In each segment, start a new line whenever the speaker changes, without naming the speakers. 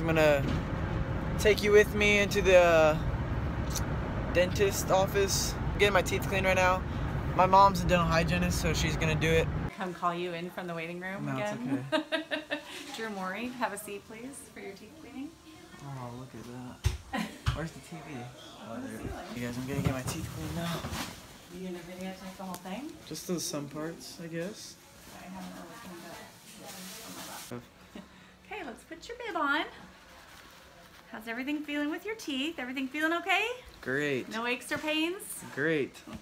I'm gonna take you with me into the uh, dentist office. I'm getting my teeth cleaned right now. My mom's a dental hygienist, so she's gonna do it.
Come call you in from the waiting room
No, it's
again. Drew Morri, have a seat please for your teeth cleaning.
Oh, look at that. Where's the TV? Oh, there it is. You guys, I'm gonna get my teeth cleaned now.
You gonna videotape the whole thing?
Just the some parts, I guess.
I let's put your bib on. How's everything feeling with your teeth? Everything feeling okay?
Great.
No aches or pains?
Great.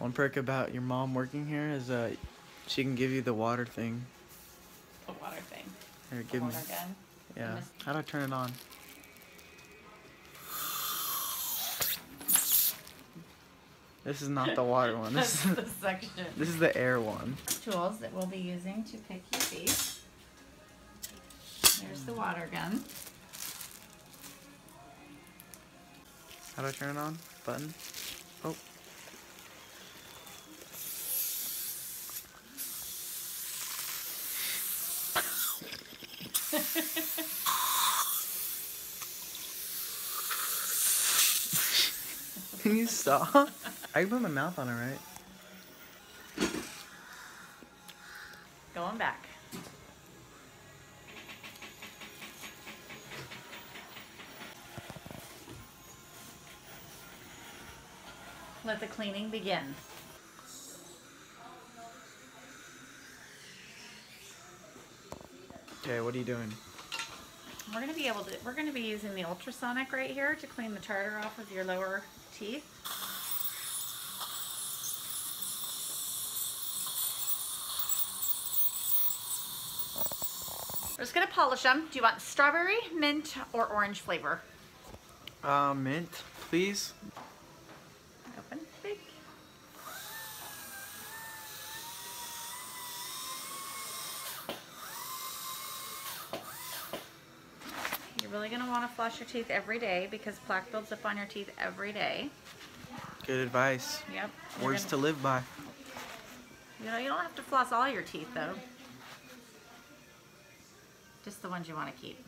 One perk about your mom working here is uh, she can give you the water thing.
The water thing.
Here,
The
give me.
gun.
Yeah. How do I turn it on? This is not the water one. This is,
the section.
this is the air one.
Tools that we'll be using to pick your teeth. There's the water gun.
How do I turn it on? Button? Oh. Can you stop? I can put my mouth on it, right?
Going back. Let the cleaning begin.
Okay, what are you doing?
We're gonna be able to, we're gonna be using the ultrasonic right here to clean the tartar off of your lower teeth. We're just gonna polish them. Do you want strawberry, mint, or orange flavor?
Uh, mint, please.
Open big. You're really gonna wanna floss your teeth every day because plaque builds up on your teeth every day.
Good advice.
Yep.
Words to
gonna-
live by.
You know, you don't have to floss all your teeth though. Just the ones you want to keep.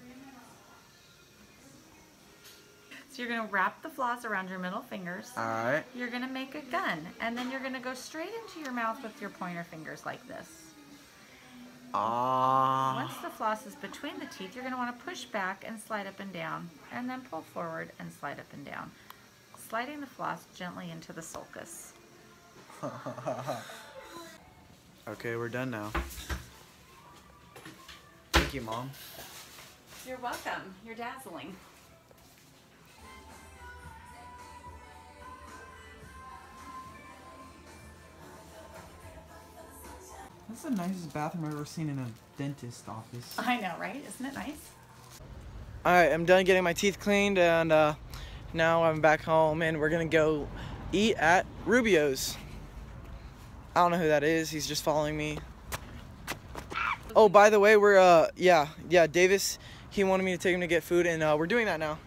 So you're gonna wrap the floss around your middle fingers.
Alright.
You're gonna make a gun, and then you're gonna go straight into your mouth with your pointer fingers like this.
Ah.
Once the floss is between the teeth, you're gonna wanna push back and slide up and down, and then pull forward and slide up and down. Sliding the floss gently into the sulcus.
okay, we're done now. Thank you, Mom.
You're welcome. You're dazzling.
That's the nicest bathroom I've ever seen in a dentist office.
I know, right? Isn't it nice?
Alright, I'm done getting my teeth cleaned and uh, now I'm back home and we're gonna go eat at Rubio's. I don't know who that is, he's just following me. Oh, by the way, we're, uh, yeah, yeah, Davis, he wanted me to take him to get food and uh, we're doing that now.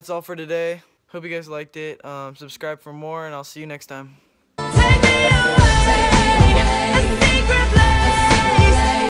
That's all for today. Hope you guys liked it. Um, subscribe for more and I'll see you next time.